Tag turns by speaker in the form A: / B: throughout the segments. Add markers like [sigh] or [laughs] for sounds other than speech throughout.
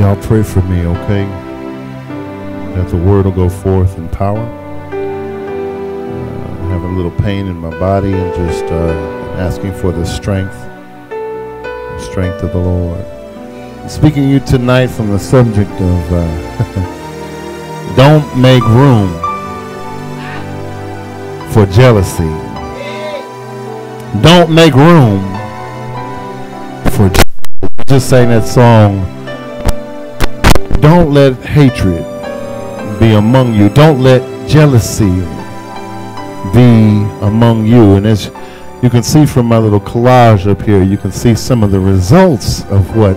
A: Y'all pray for me, okay? That the word will go forth in power. Uh, having a little pain in my body and just uh, asking for the strength, the strength of the Lord. Speaking to you tonight from the subject of uh, [laughs] don't make room for jealousy. Don't make room for just sang that song don't let hatred be among you. Don't let jealousy be among you. And as you can see from my little collage up here, you can see some of the results of what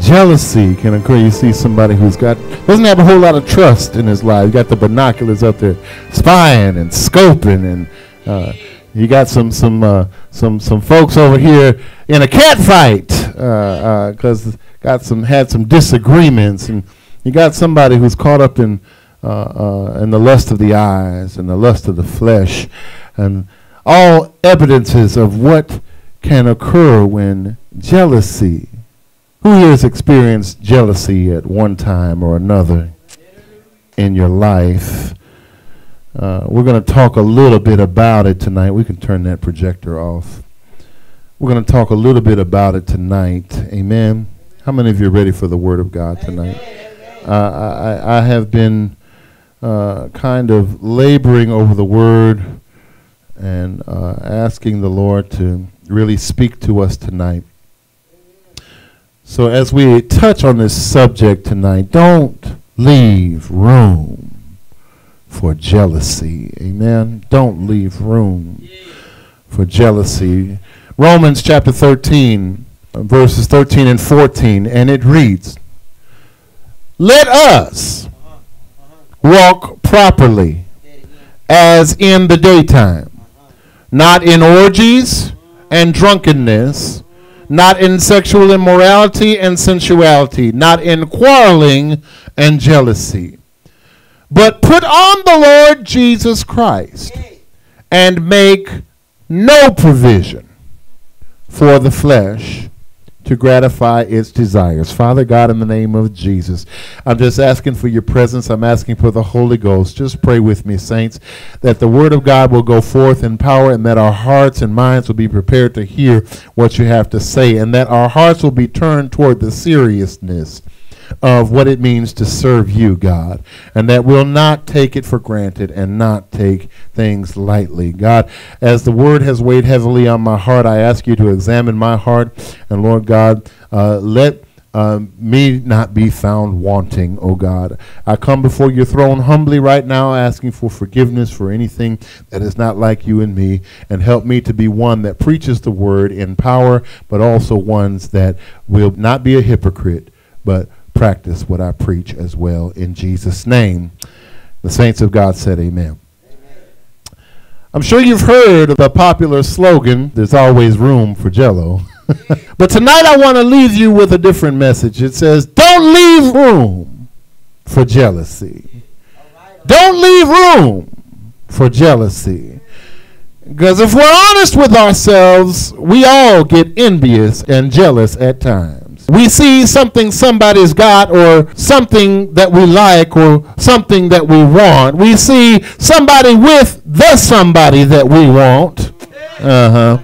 A: jealousy can occur. You see somebody who's got doesn't have a whole lot of trust in his life. You got the binoculars up there, spying and scoping, and uh, you got some some uh, some some folks over here in a cat fight because. Uh, uh got some had some disagreements, and you got somebody who's caught up in uh, in the lust of the eyes and the lust of the flesh, and all evidences of what can occur when jealousy. Who has experienced jealousy at one time or another in your life? Uh, we're going to talk a little bit about it tonight. We can turn that projector off. We're going to talk a little bit about it tonight. Amen. How many of you are ready for the Word of God tonight? Uh, I, I have been uh, kind of laboring over the Word and uh, asking the Lord to really speak to us tonight. So, as we touch on this subject tonight, don't leave room for jealousy. Amen. Don't leave room for jealousy. Romans chapter 13 verses 13 and 14, and it reads, Let us walk properly as in the daytime, not in orgies and drunkenness, not in sexual immorality and sensuality, not in quarreling and jealousy. But put on the Lord Jesus Christ and make no provision for the flesh to gratify its desires. Father God, in the name of Jesus, I'm just asking for your presence. I'm asking for the Holy Ghost. Just pray with me, saints, that the word of God will go forth in power and that our hearts and minds will be prepared to hear what you have to say and that our hearts will be turned toward the seriousness of what it means to serve you, God, and that we'll not take it for granted and not take things lightly. God, as the word has weighed heavily on my heart, I ask you to examine my heart, and Lord God, uh, let um, me not be found wanting, O God. I come before your throne humbly right now, asking for forgiveness for anything that is not like you and me, and help me to be one that preaches the word in power, but also ones that will not be a hypocrite, but practice what I preach as well in Jesus' name. The saints of God said, Amen. amen. I'm sure you've heard of the popular slogan, There's always room for jello. [laughs] but tonight I want to leave you with a different message. It says, Don't leave room for jealousy. Don't leave room for jealousy. Because if we're honest with ourselves, we all get envious and jealous at times we see something somebody's got or something that we like or something that we want. We see somebody with the somebody that we want. Uh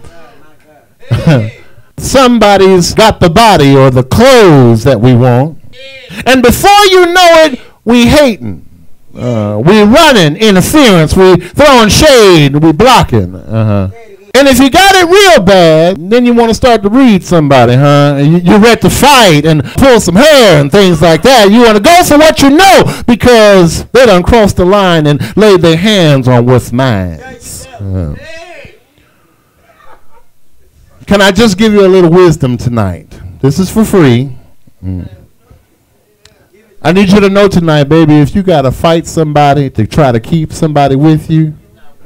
A: huh. [laughs] Somebody's got the body or the clothes that we want. And before you know it, we hating. Uh, we running interference. We throwing shade. We blocking. Uh huh. And if you got it real bad, then you want to start to read somebody, huh? You, you're ready to fight and pull some hair and things like that. You want to go for what you know because they done crossed the line and laid their hands on what's mine. Uh, can I just give you a little wisdom tonight? This is for free. Mm. I need you to know tonight, baby, if you got to fight somebody to try to keep somebody with you,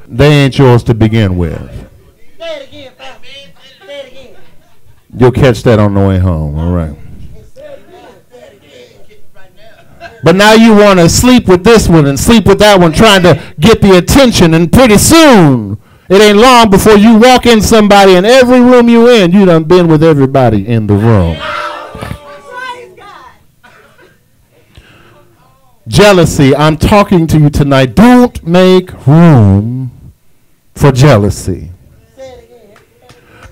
A: they ain't yours to begin with. Say it again, Say it again. You'll catch that on the way home. All right. But now you want to sleep with this one and sleep with that one, trying to get the attention. And pretty soon, it ain't long before you walk in somebody, and every room you in, you done been with everybody in the room. Jealousy, I'm talking to you tonight. Don't make room for jealousy.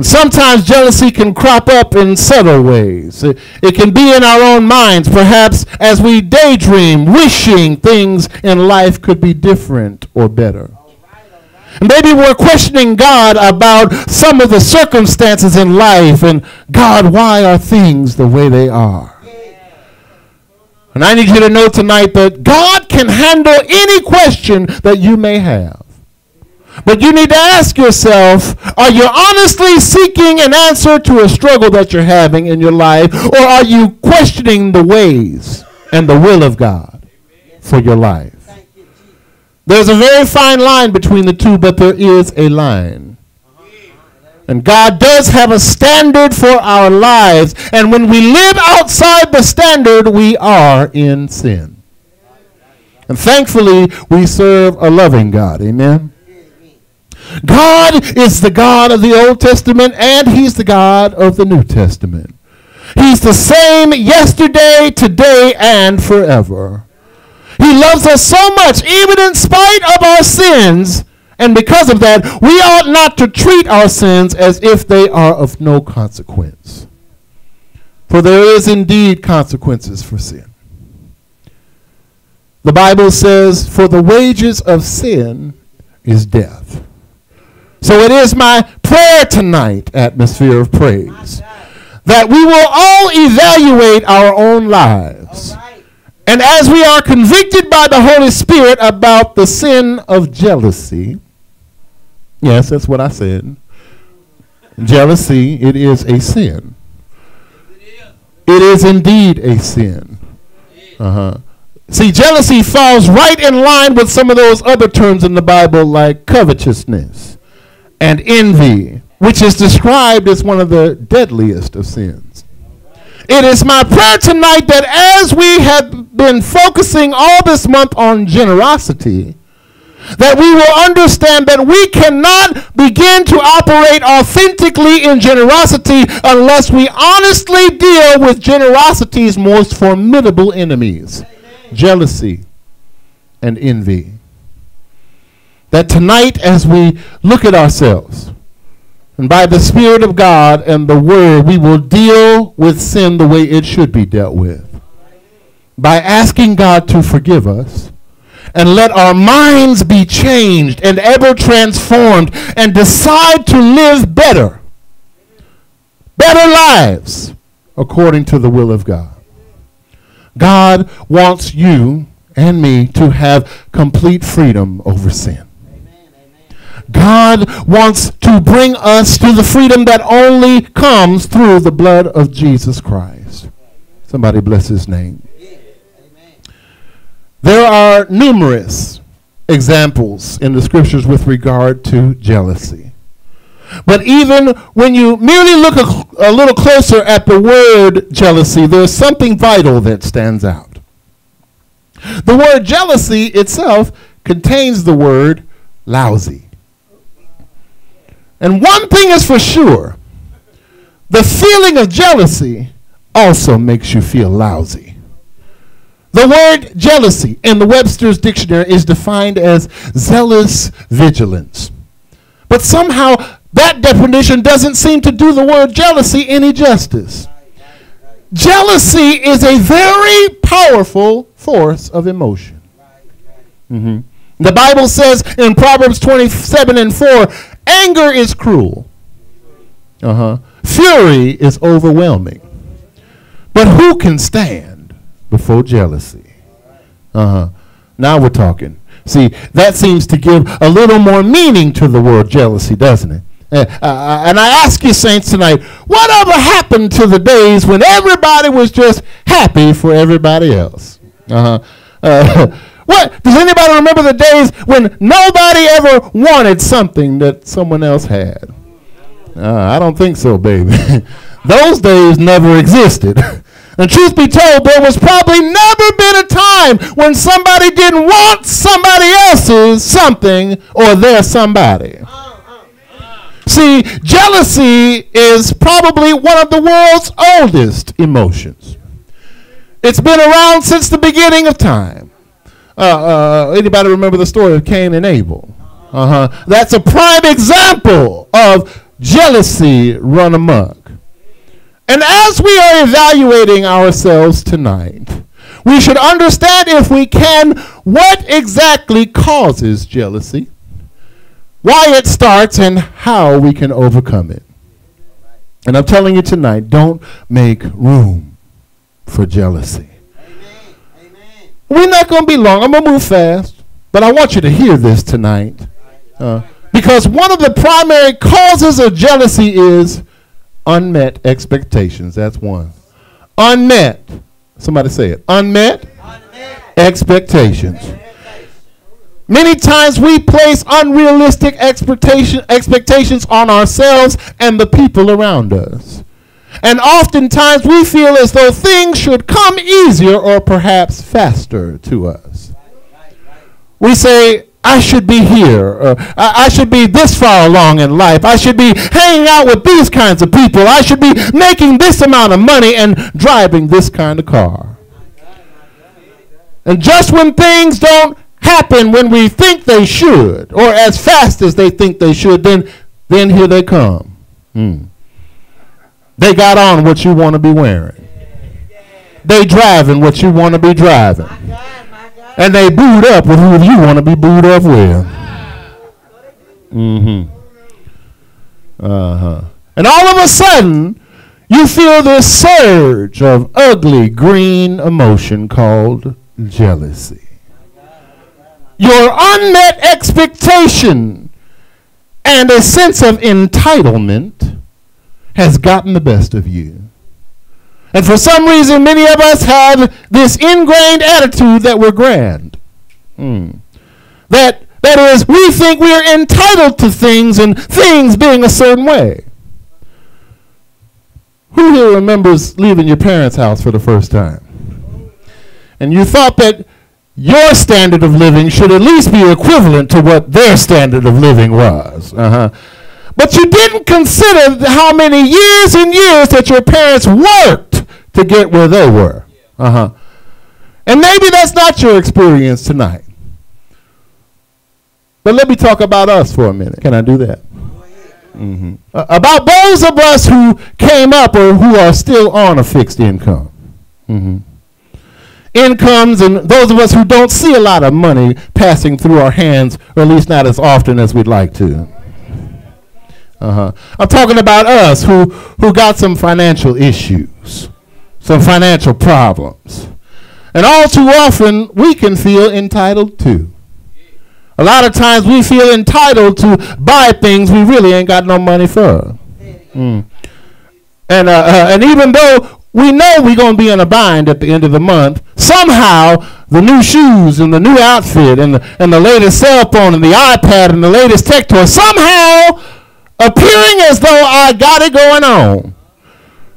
A: Sometimes jealousy can crop up in subtle ways. It, it, can be in our own minds, perhaps as we daydream, wishing things in life could be different or better. Maybe we're questioning God about some of the circumstances in life and God, why are things the way they are? And I need you to know tonight that God can handle any question that you may have. But you need to ask yourself, are you honestly seeking an answer to a struggle that you're having in your life, or are you questioning the ways and the will of God for your life? There's a very fine line between the two, but there is a line. And God does have a standard for our lives. And when we live outside the standard, we are in sin. And thankfully, we serve a loving God. Amen. God is the God of the Old Testament and He's the God of the New Testament. He's the same yesterday, today, and forever. He loves us so much, even in spite of our sins. And because of that, we ought not to treat our sins as if they are of no consequence. For there is indeed consequences for sin. The Bible says, For the wages of sin is death. So it is my prayer tonight, atmosphere of praise, that we will all evaluate our own lives. And as we are convicted by the Holy Spirit about the sin of jealousy, yes, that's what I said. Jealousy, it is a sin. It is indeed a sin. Uh-huh. See, jealousy falls right in line with some of those other terms in the Bible like covetousness and envy, which is described as one of the deadliest of sins. It is my prayer tonight that as we have been focusing all this month on generosity, that we will understand that we cannot begin to operate authentically in generosity unless we honestly deal with generosity's most formidable enemies jealousy and envy. That tonight, as we look at ourselves, and by the Spirit of God and the Word, we will deal with sin the way it should be dealt with. By asking God to forgive us and let our minds be changed and ever transformed and decide to live better, better lives according to the will of God. God wants you and me to have complete freedom over sin. God wants to bring us to the freedom that only comes through the blood of Jesus Christ. Somebody bless his name. There are numerous examples in the scriptures with regard to jealousy. But even when you merely look a, a little closer at the word jealousy, there's something vital that stands out. The word jealousy itself contains the word lousy. And one thing is for sure the feeling of jealousy also makes you feel lousy. The word jealousy in the Webster's dictionary is defined as zealous vigilance. But somehow that definition doesn't seem to do the word jealousy any justice. Jealousy is a very powerful force of emotion. Mm-hmm. The Bible says in Proverbs 27 and 4 anger is cruel, uh-huh. fury is overwhelming. But who can stand before jealousy? Uh-huh. Now we're talking. See, that seems to give a little more meaning to the word jealousy, doesn't it? Uh, and I ask you, saints, tonight, whatever happened to the days when everybody was just happy for everybody else? Uh-huh. Uh, [laughs] what does anybody remember the days when nobody ever wanted something that someone else had? Uh, I don't think so, baby. [laughs] Those days never existed. [laughs] And truth be told, there was probably never been a time when somebody didn't want somebody else's something or their somebody. See, jealousy is probably one of the world's oldest emotions. It's been around since the beginning of time. Uh, uh, anybody remember the story of Cain and Abel? Uh huh. That's a prime example of jealousy run amok. And as we are evaluating ourselves tonight, we should understand, if we can, what exactly causes jealousy, why it starts, and how we can overcome it. And I'm telling you tonight, don't make room for jealousy. We're not going to be long. I'm going to move fast. But I want you to hear this tonight. Uh, because one of the primary causes of jealousy is unmet expectations. That's one. Unmet. Somebody say it. Unmet, unmet. expectations. Many times we place unrealistic expectation, expectations on ourselves and the people around us. And oftentimes we feel as though things should come easier or perhaps faster to us. We say, I should be here. Or, I, I should be this far along in life. I should be hanging out with these kinds of people. I should be making this amount of money and driving this kind of car. And just when things don't happen when we think they should, or as fast as they think they should, then, then here they come. Hmm. They got on what you want to be wearing. They driving what you want to be driving. And they booed up with who you want to be booed up with. Mm-hmm. Uh-huh. And all of a sudden, you feel this surge of ugly green emotion called jealousy your unmet expectation and a sense of entitlement has gotten the best of you. And for some reason, many of us have this ingrained attitude that we're grand. Hmm. That, that is, we think we're entitled to things and things being a certain way. Who here remembers leaving your parents' house for the first time? And you thought that your standard of living should at least be equivalent to what their standard of living was. Uh-huh. But you didn't consider how many years and years that your parents worked to get where they were. Uh-huh. And maybe that's not your experience tonight. But let me talk about us for a minute. Can I do that? Mm-hmm. Uh, about those of us who came up or who are still on a fixed income. Mm-hmm incomes and those of us who don't see a lot of money passing through our hands, or at least not as often as we'd like to. Uh-huh. I'm talking about us who, who got some financial issues, some financial problems. And all too often, we can feel entitled to. A lot of times we feel entitled to buy things we really ain't got no money for. Mm. And, uh, uh, and even though we know we're going to be in a bind at the end of the month. Somehow, the new shoes and the new outfit and the, and the latest cell phone and the iPad and the latest tech toy, somehow appearing as though I got it going on,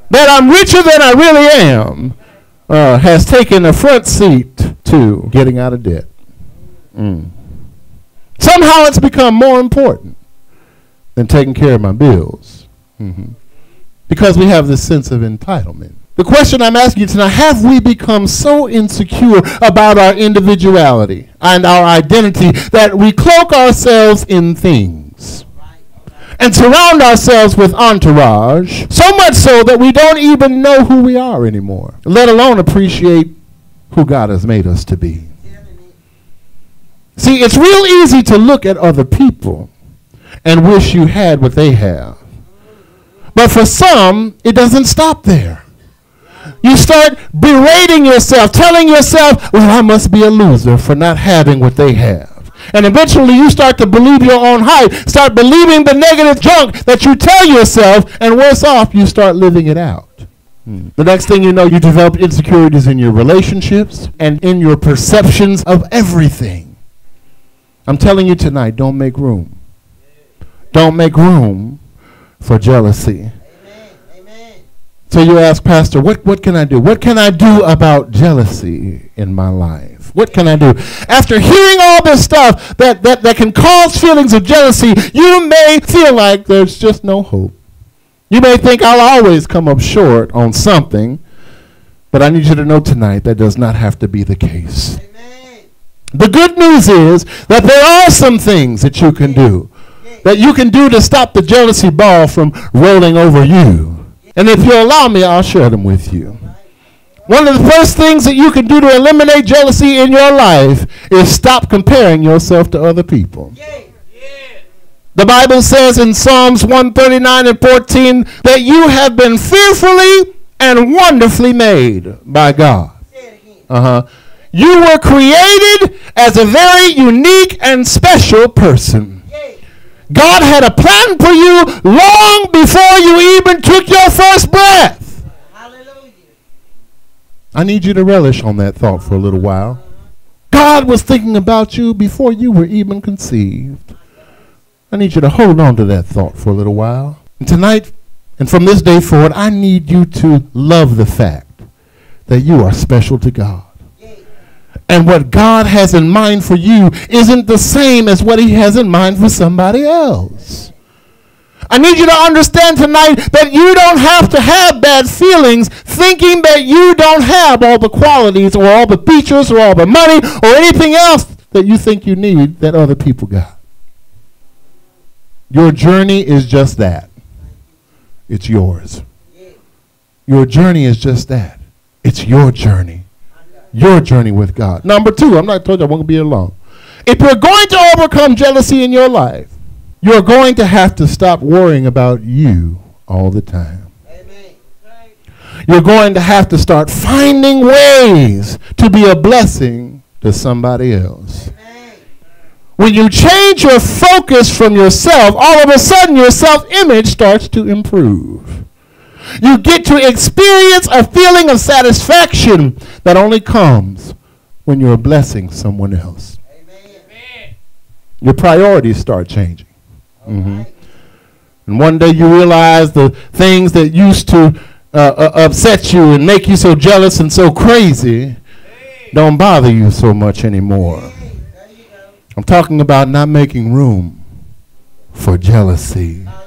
A: that I'm richer than I really am, uh, has taken a front seat to getting out of debt. Mm. Somehow it's become more important than taking care of my bills. Mm-hmm. Because we have this sense of entitlement. The question I'm asking you tonight have we become so insecure about our individuality and our identity that we cloak ourselves in things and surround ourselves with entourage, so much so that we don't even know who we are anymore, let alone appreciate who God has made us to be? See, it's real easy to look at other people and wish you had what they have. But for some, it doesn't stop there. You start berating yourself, telling yourself, well, I must be a loser for not having what they have. And eventually you start to believe your own hype, start believing the negative junk that you tell yourself, and worse off, you start living it out. Hmm. The next thing you know, you develop insecurities in your relationships and in your perceptions of everything. I'm telling you tonight, don't make room. Don't make room for jealousy. So you ask, Pastor, what, what can I do? What can I do about jealousy in my life? What can I do? After hearing all this stuff that, that, that can cause feelings of jealousy, you may feel like there's just no hope. You may think I'll always come up short on something, but I need you to know tonight that does not have to be the case. Amen. The good news is that there are some things that you can do. That you can do to stop the jealousy ball from rolling over you. And if you allow me, I'll share them with you. One of the first things that you can do to eliminate jealousy in your life is stop comparing yourself to other people. The Bible says in Psalms 139 and 14 that you have been fearfully and wonderfully made by God. Uh-huh. You were created as a very unique and special person. God had a plan for you long before you even took your first breath. Hallelujah. I need you to relish on that thought for a little while. God was thinking about you before you were even conceived. I need you to hold on to that thought for a little while. And tonight, and from this day forward, I need you to love the fact that you are special to God. And what God has in mind for you isn't the same as what He has in mind for somebody else. I need you to understand tonight that you don't have to have bad feelings thinking that you don't have all the qualities or all the features or all the money or anything else that you think you need that other people got. Your journey is just that. It's yours. Your journey is just that. It's your journey. Your journey with God. Number two, I'm not told you I won't be alone. If you're going to overcome jealousy in your life, you're going to have to stop worrying about you all the time. Amen. You're going to have to start finding ways to be a blessing to somebody else. Amen. When you change your focus from yourself, all of a sudden your self image starts to improve. You get to experience a feeling of satisfaction that only comes when you're blessing someone else. Amen. Your priorities start changing. Mm-hmm. And one day you realize the things that used to uh, uh, upset you and make you so jealous and so crazy don't bother you so much anymore. I'm talking about not making room for jealousy. Uh,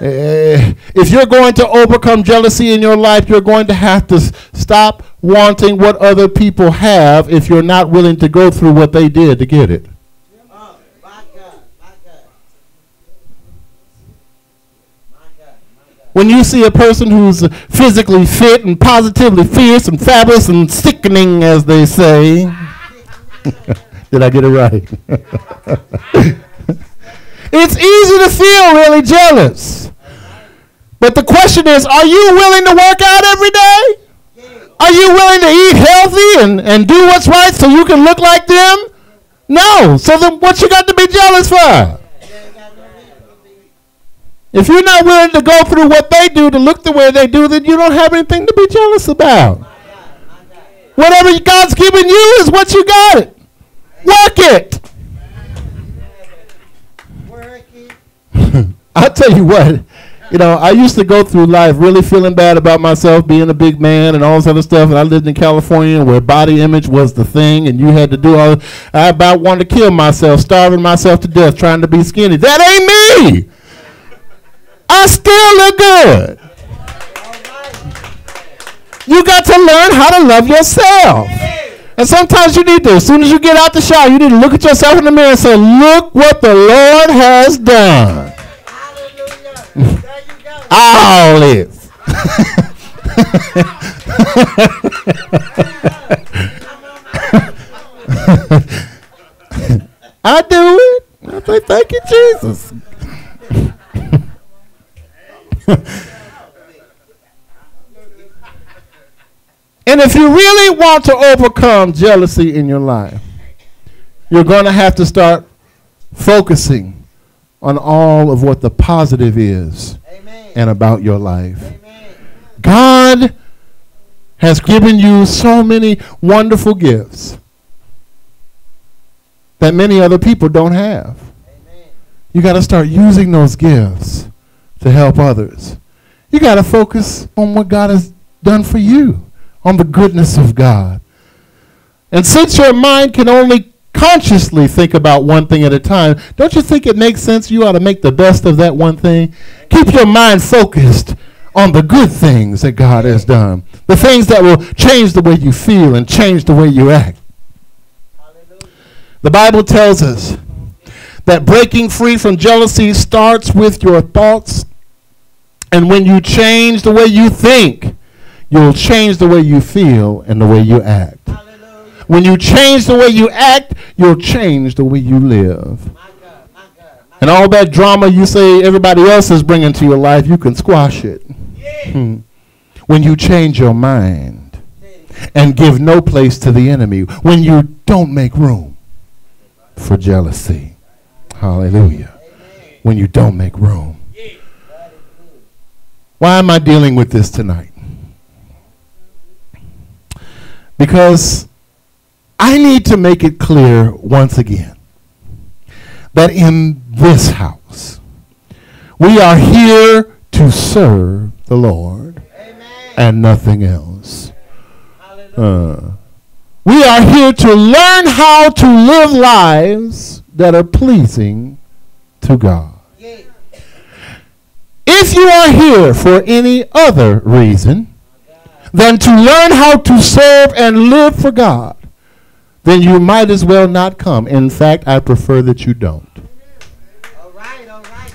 A: Eh, if you're going to overcome jealousy in your life, you're going to have to stop wanting what other people have if you're not willing to go through what they did to get it. When you see a person who's physically fit and positively fierce and fabulous and sickening, as they say, [laughs] did I get it right? [laughs] it's easy to feel really jealous. But the question is are you willing to work out every day? Are you willing to eat healthy and, and do what's right so you can look like them? No. So then what you got to be jealous for? If you're not willing to go through what they do to look the way they do, then you don't have anything to be jealous about. Whatever God's given you is what you got. Work it. [laughs] I'll tell you what, you know, I used to go through life really feeling bad about myself being a big man and all this other stuff. And I lived in California where body image was the thing and you had to do all I about wanted to kill myself, starving myself to death, trying to be skinny. That ain't me. I still look good. You got to learn how to love yourself. And sometimes you need to, as soon as you get out the shower, you need to look at yourself in the mirror and say, Look what the Lord has done. All this. [laughs] I do it. I say, Thank you, Jesus. [laughs] and if you really want to overcome jealousy in your life, you're going to have to start focusing on all of what the positive is Amen. and about your life. Amen. God has given you so many wonderful gifts that many other people don't have. Amen. You got to start using those gifts to help others. You got to focus on what God has done for you, on the goodness of God. And since your mind can only consciously think about one thing at a time, don't you think it makes sense you ought to make the best of that one thing? Keep your mind focused on the good things that God has done, the things that will change the way you feel and change the way you act. The Bible tells us that breaking free from jealousy starts with your thoughts. And when you change the way you think, you'll change the way you feel and the way you act. Hallelujah. When you change the way you act, you'll change the way you live. My God, my God, my and all that drama you say everybody else is bringing to your life, you can squash it. Yeah. Hmm. When you change your mind and give no place to the enemy, when you don't make room for jealousy. Hallelujah. When you don't make room. Why am I dealing with this tonight? Because I need to make it clear once again that in this house, we are here to serve the Lord Amen. and nothing else. Uh, we are here to learn how to live lives that are pleasing to God. If you are here for any other reason than to learn how to serve and live for God, then you might as well not come. In fact, I prefer that you don't. All right, all right.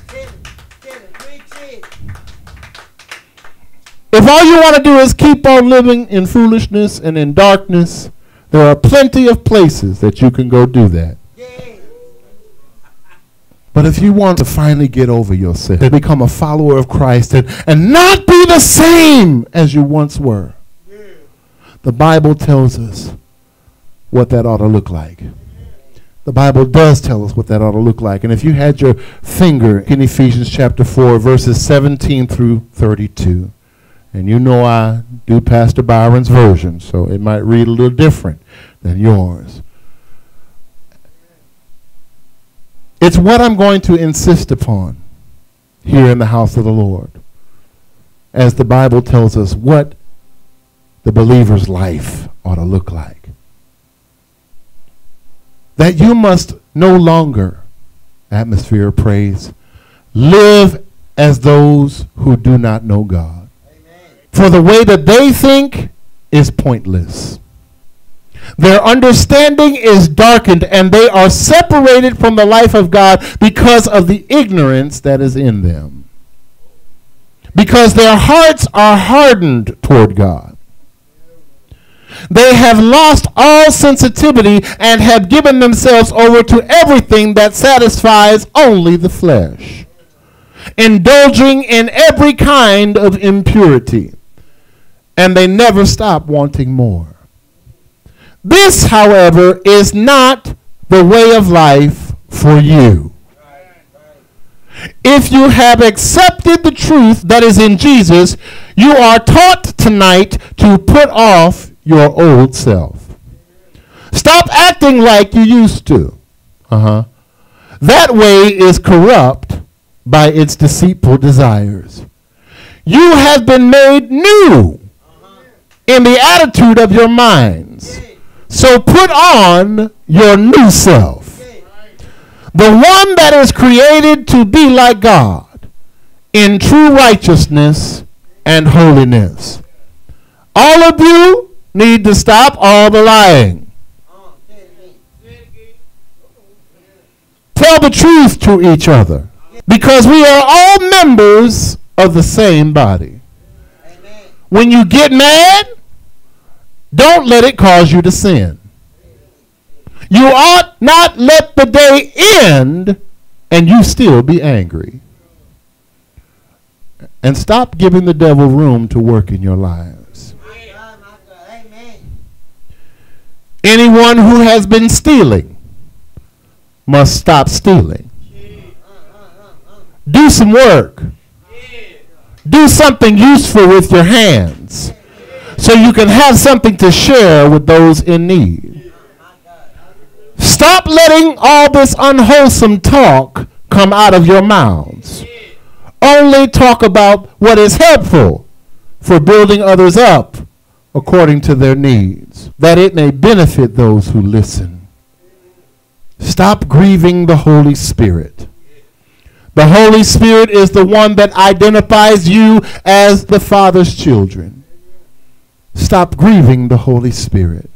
A: If all you want to do is keep on living in foolishness and in darkness, there are plenty of places that you can go do that. But if you want to finally get over yourself and become a follower of Christ and, and not be the same as you once were, the Bible tells us what that ought to look like. The Bible does tell us what that ought to look like. And if you had your finger in Ephesians chapter 4, verses 17 through 32, and you know I do Pastor Byron's version, so it might read a little different than yours. It's what I'm going to insist upon here in the house of the Lord. As the Bible tells us what the believer's life ought to look like. That you must no longer, atmosphere of praise, live as those who do not know God. Amen. For the way that they think is pointless. Their understanding is darkened, and they are separated from the life of God because of the ignorance that is in them. Because their hearts are hardened toward God. They have lost all sensitivity and have given themselves over to everything that satisfies only the flesh, indulging in every kind of impurity. And they never stop wanting more. This, however, is not the way of life for you. If you have accepted the truth that is in Jesus, you are taught tonight to put off your old self. Stop acting like you used to. Uh-huh. That way is corrupt by its deceitful desires. You have been made new in the attitude of your minds. So put on your new self. The one that is created to be like God in true righteousness and holiness. All of you need to stop all the lying. Tell the truth to each other because we are all members of the same body. When you get mad, don't let it cause you to sin. You ought not let the day end and you still be angry. And stop giving the devil room to work in your lives. Anyone who has been stealing must stop stealing. Do some work. Do something useful with your hands so you can have something to share with those in need. Stop letting all this unwholesome talk come out of your mouths. Only talk about what is helpful for building others up according to their needs, that it may benefit those who listen. Stop grieving the Holy Spirit. The Holy Spirit is the one that identifies you as the Father's children. Stop grieving the Holy Spirit.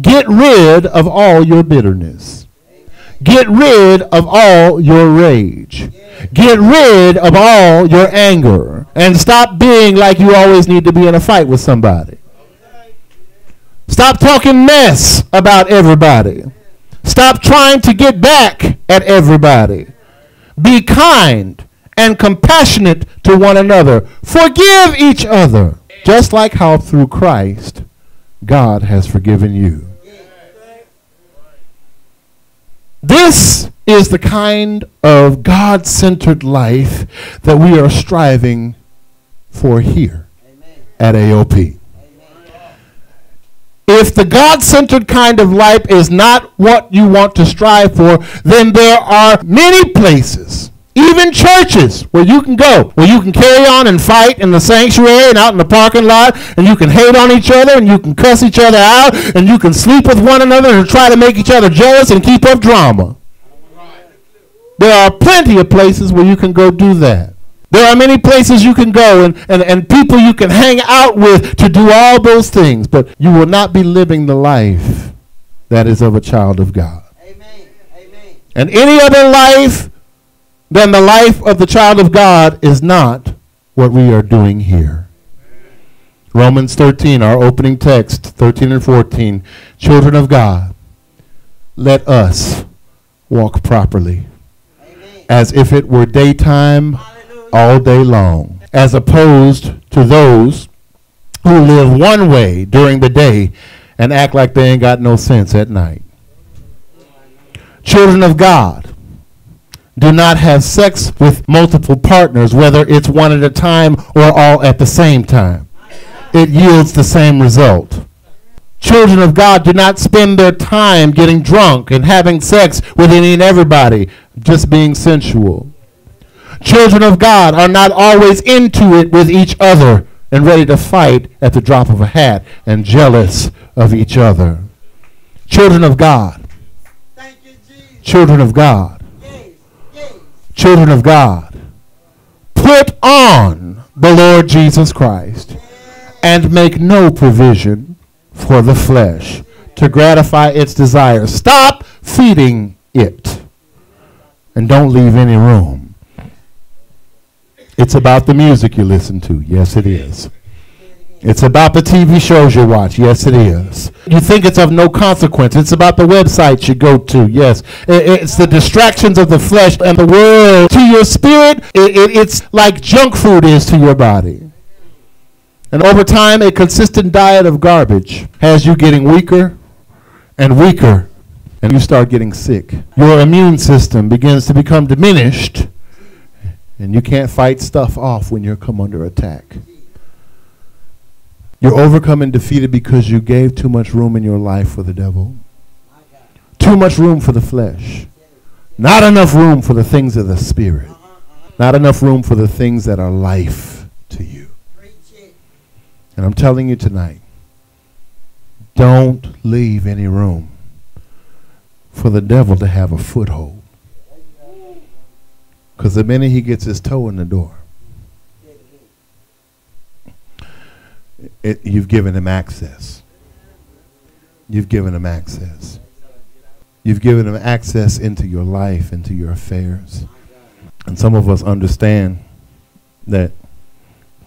A: Get rid of all your bitterness. Get rid of all your rage. Get rid of all your anger. And stop being like you always need to be in a fight with somebody. Stop talking mess about everybody. Stop trying to get back at everybody. Be kind and compassionate to one another. Forgive each other, just like how through Christ God has forgiven you. This is the kind of God centered life that we are striving for here at AOP. If the God centered kind of life is not what you want to strive for, then there are many places even churches where you can go, where you can carry on and fight in the sanctuary and out in the parking lot, and you can hate on each other, and you can cuss each other out, and you can sleep with one another and try to make each other jealous and keep up drama. There are plenty of places where you can go do that. There are many places you can go and, and, and people you can hang out with to do all those things, but you will not be living the life that is of a child of God. Amen. Amen. And any other life then the life of the child of God is not what we are doing here. Romans 13, our opening text, 13 and 14. Children of God, let us walk properly, Amen. as if it were daytime Hallelujah. all day long, as opposed to those who live one way during the day and act like they ain't got no sense at night. Children of God, do not have sex with multiple partners, whether it's one at a time or all at the same time. It yields the same result. Children of God do not spend their time getting drunk and having sex with any and everybody, just being sensual. Children of God are not always into it with each other and ready to fight at the drop of a hat and jealous of each other. Children of God. You, children of God children of God, put on the Lord Jesus Christ and make no provision for the flesh to gratify its desires. Stop feeding it and don't leave any room. It's about the music you listen to. Yes, it is. It's about the TV shows you watch. Yes, it is. You think it's of no consequence. It's about the websites you go to. Yes. It's the distractions of the flesh and the world. To your spirit, it's like junk food is to your body. And over time, a consistent diet of garbage has you getting weaker and weaker, and you start getting sick. Your immune system begins to become diminished, and you can't fight stuff off when you come under attack. You're overcome and defeated because you gave too much room in your life for the devil. Too much room for the flesh. Not enough room for the things of the spirit. Not enough room for the things that are life to you. And I'm telling you tonight, don't leave any room for the devil to have a foothold. Because the minute he gets his toe in the door, it, you've given them access. You've given them access. You've given them access into your life, into your affairs. And some of us understand that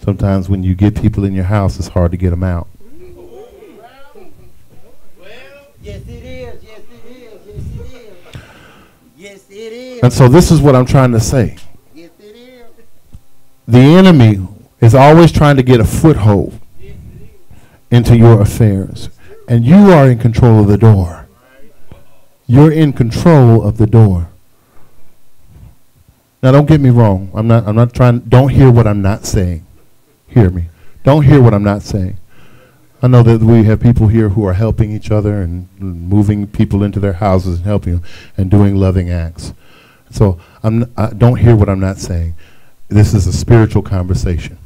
A: sometimes when you get people in your house, it's hard to get them out. Yes, it is. Yes, it is. Yes, it is. Yes, it is. And so this is what I'm trying to say. Yes, it is. The enemy is always trying to get a foothold into your affairs. And you are in control of the door. You're in control of the door. Now don't get me wrong. I'm not I'm not trying don't hear what I'm not saying. Hear me. Don't hear what I'm not saying. I know that we have people here who are helping each other and moving people into their houses and helping them and doing loving acts. So I'm I don't hear what I'm not saying. This is a spiritual conversation.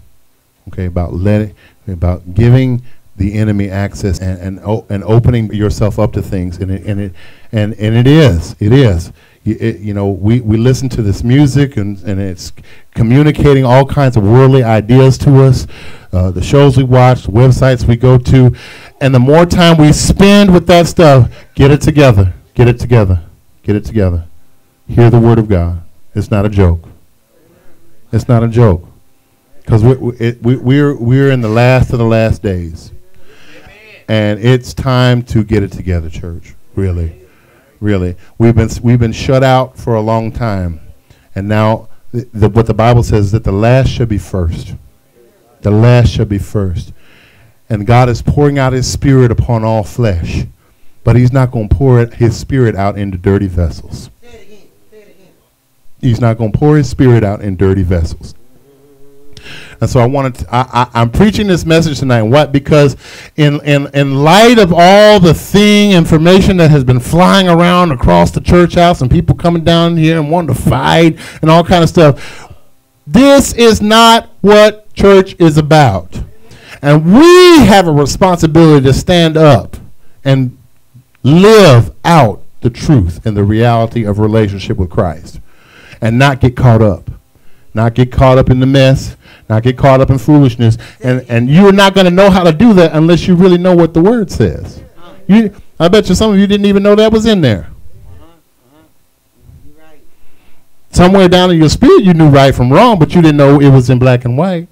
A: Okay, about letting about giving the enemy access and and, and opening yourself up to things and it, and it and and it is it is it, you know, we, we listen to this music and, and it's communicating all kinds of worldly ideas to us. Uh, the shows we watch, the websites we go to, and the more time we spend with that stuff, get it together, get it together, get it together. Hear the word of God. It's not a joke. It's not a joke. Because we, we, we, we're, we're in the last of the last days. And it's time to get it together, church. Really. Really. We've been, we've been shut out for a long time. And now, the, the, what the Bible says is that the last shall be first. The last shall be first. And God is pouring out his spirit upon all flesh. But he's not going to pour it, his spirit out into dirty vessels. He's not going to pour his spirit out in dirty vessels. And so I wanted to, I, I, am preaching this message tonight. What? Because in, in, in light of all the thing, information that has been flying around across the church house and people coming down here and wanting to fight and all kind of stuff, this is not what church is about. And we have a responsibility to stand up and live out the truth and the reality of relationship with Christ and not get caught up. Not get caught up in the mess, not get caught up in foolishness. And, and you're not going to know how to do that unless you really know what the word says. You, I bet you some of you didn't even know that was in there. Somewhere down in your spirit, you knew right from wrong, but you didn't know it was in black and white.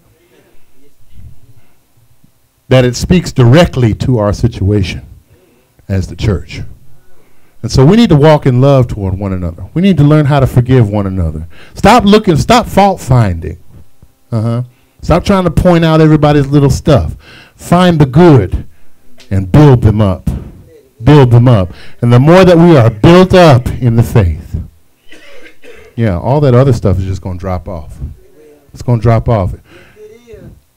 A: That it speaks directly to our situation as the church. And so we need to walk in love toward one another. We need to learn how to forgive one another. Stop looking, stop fault finding. Uh-huh. Stop trying to point out everybody's little stuff. Find the good and build them up. Build them up. And the more that we are built up in the faith, yeah, all that other stuff is just going to drop off. It's going to drop off.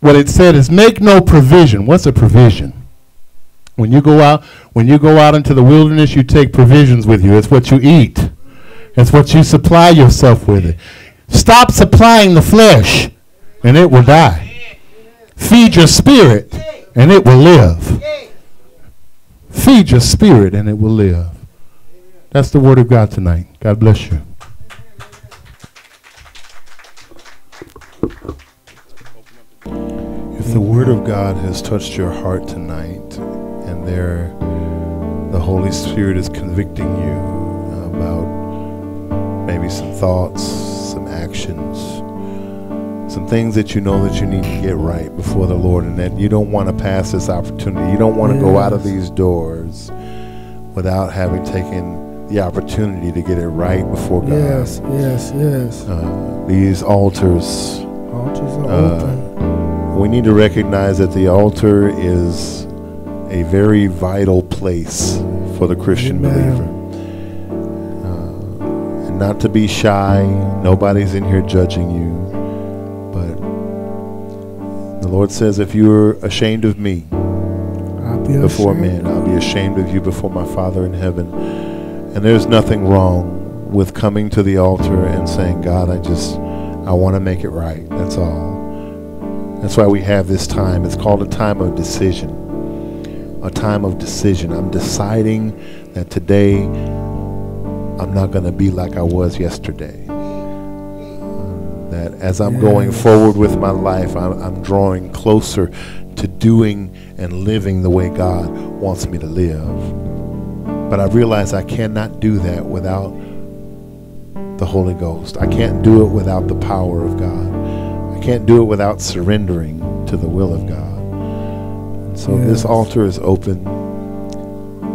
A: What it said is make no provision. What's a provision? When you go out, when you go out into the wilderness, you take provisions with you. It's what you eat. It's what you supply yourself with. Stop supplying the flesh, and it will die. Feed your spirit, and it will live. Feed your spirit, and it will live. That's the word of God tonight. God bless you. If the word of God has touched your heart tonight, and there the Holy Spirit is convicting you about maybe some thoughts, some actions, some things that you know that you need to get right before the Lord and that you don't want to pass this opportunity. You don't want to yes. go out of these doors without having taken the opportunity to get it right before God.
B: Yes, yes, yes.
A: Uh, these altars.
B: Altars are uh, open.
A: We need to recognize that the altar is a very vital place for the Christian Amen. believer. Uh, and not to be shy, nobody's in here judging you. The Lord says, if you're ashamed of me
B: be
A: before men, I'll be ashamed of you before my Father in heaven. And there's nothing wrong with coming to the altar and saying, God, I just, I want to make it right. That's all. That's why we have this time. It's called a time of decision a time of decision. I'm deciding that today I'm not going to be like I was yesterday. That as I'm yes. going forward with my life, I'm, I'm drawing closer to doing and living the way God wants me to live. But I realize I cannot do that without the Holy Ghost. I can't do it without the power of God. I can't do it without surrendering to the will of God. So yes. this altar is open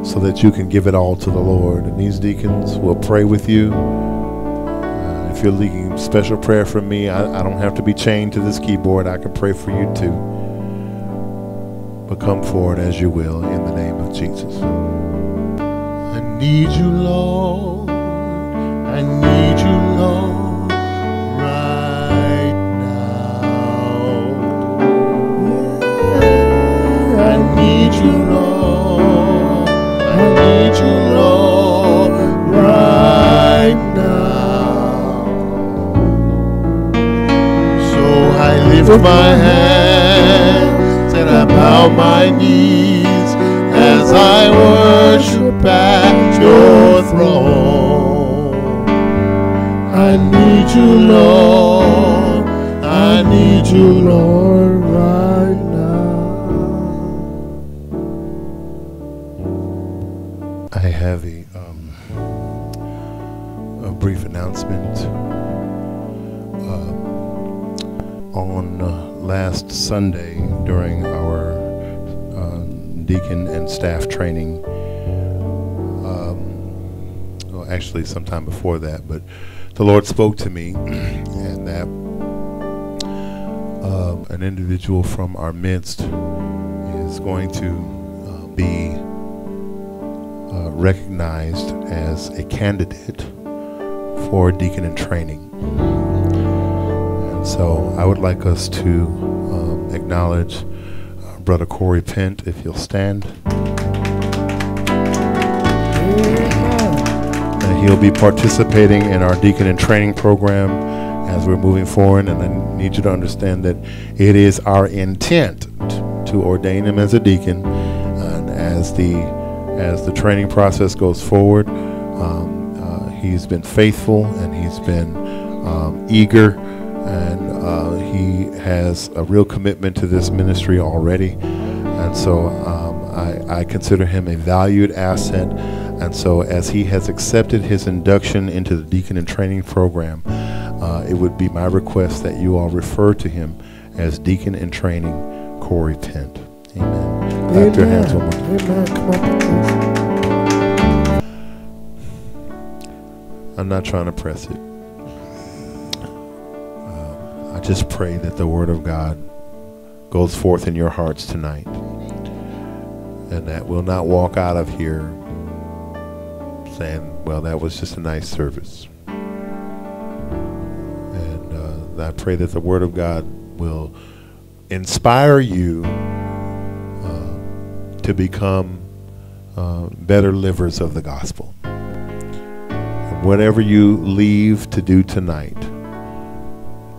A: so that you can give it all to the Lord. And these deacons will pray with you. Uh, if you're leading special prayer for me, I, I don't have to be chained to this keyboard. I can pray for you too. But come forward as you will in the name of Jesus. I need you, Lord. I need you, Lord. Right now. I need you, Lord. Lift my hands and I bow my knees as I worship at your throne. I need you, Lord. I need you, Lord, staff training, um, well, actually, sometime before that, but the Lord spoke to me, [clears throat] and that uh, an individual from our midst is going to uh, be uh, recognized as a candidate for deacon in training. And so I would like us to um, acknowledge uh, Brother Corey Pent, if you'll stand. And he'll be participating in our deacon and training program as we're moving forward. And I need you to understand that it is our intent to ordain him as a deacon. And as the as the training process goes forward, um, uh, he's been faithful and he's been um, eager and uh, he has a real commitment to this ministry already. And so um, I, I consider him a valued asset. And so, as he has accepted his induction into the deacon and training program, uh, it would be my request that you all refer to him as deacon in training Corey Pent. Amen. Clap your hands one more.
B: Amen. Come on, please.
A: I'm not trying to press it. Uh, I just pray that the word of God goes forth in your hearts tonight. And that we'll not walk out of here saying, well, that was just a nice service. And uh, I pray that the word of God will inspire you uh, to become uh, better livers of the gospel. And whatever you leave to do tonight,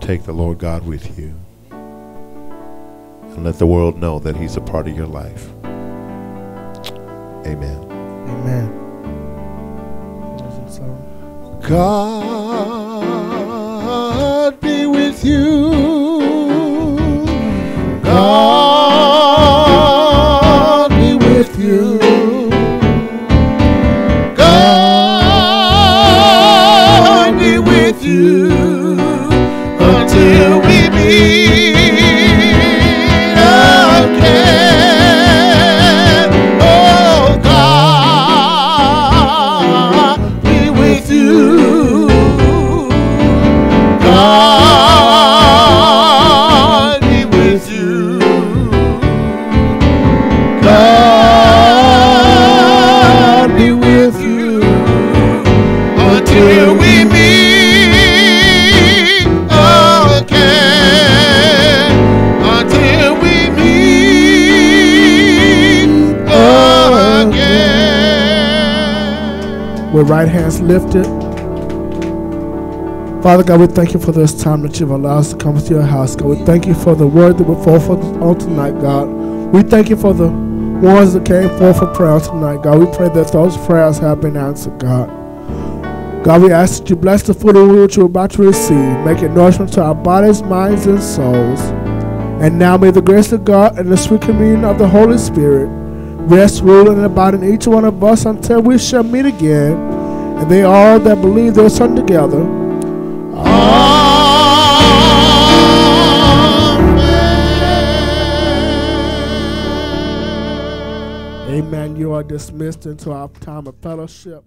A: take the Lord God with you. And let the world know that He's a part of your life. Amen.
B: Amen.
A: God be with you. God
B: With right hands lifted. Father God, we thank you for this time that you've allowed us to come to your house. God, we thank you for the word that will fall forth on tonight, God. We thank you for the ones that came forth for prayer tonight, God. We pray that those prayers have been answered, God. God, we ask that you bless the food of which we're about to receive. Make it nourishment to our bodies, minds, and souls. And now may the grace of God and the sweet communion of the Holy Spirit rest, rule, and abide in each one of us until we shall meet again. And they all that believe their Son together. Amen. You are dismissed into our time of fellowship.